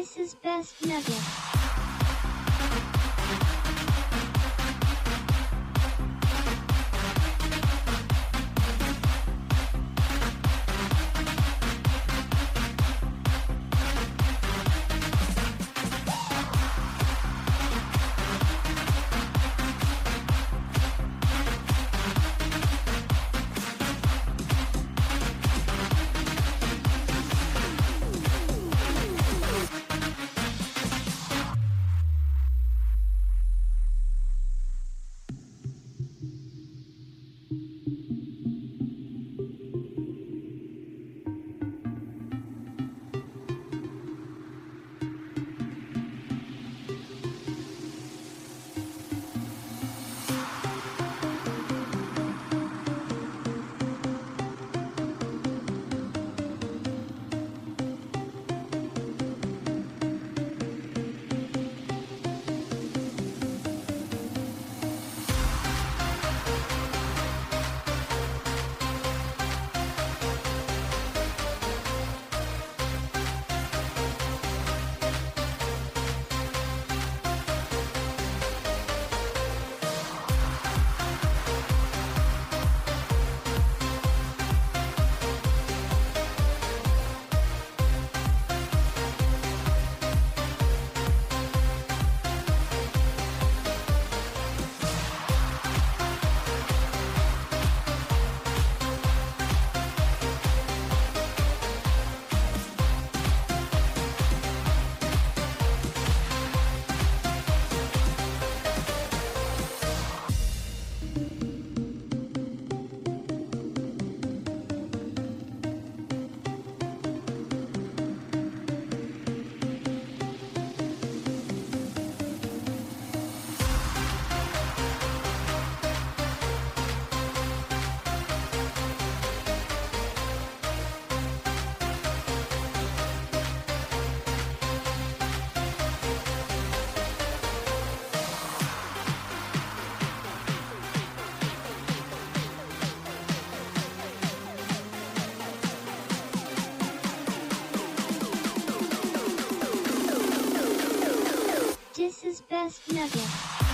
This is best nugget. This is Best Nugget.